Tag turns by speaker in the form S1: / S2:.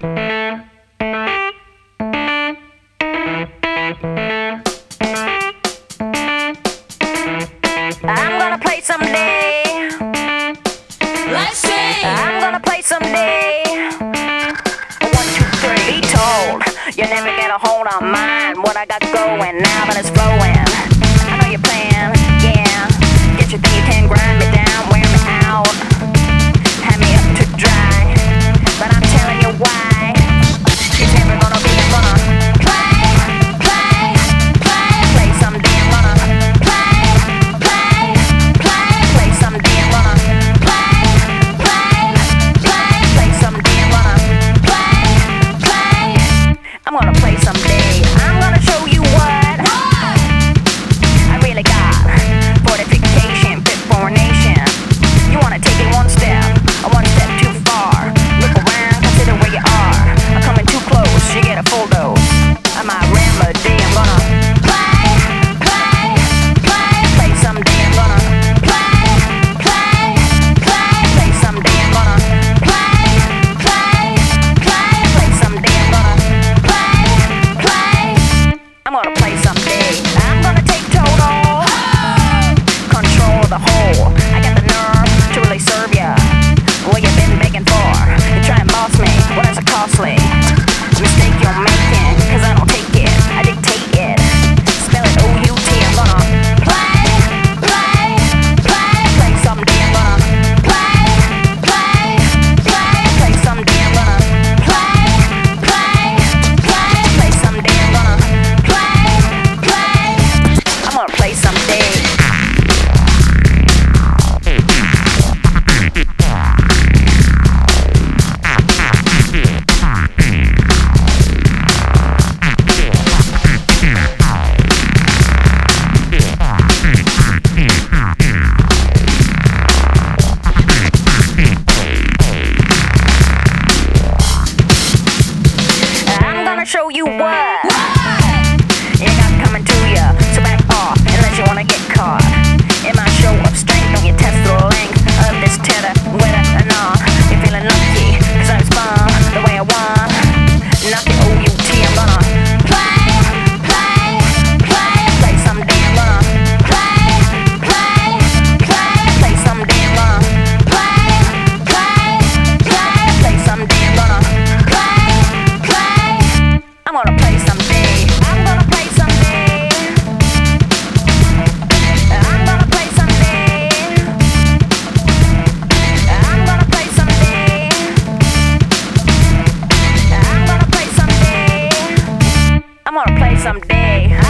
S1: I'm gonna play someday.
S2: Let's.
S1: I'm gonna play someday. One, two, three, be told. You never get a hold on mine. What I got going now, but it's flowing. someday.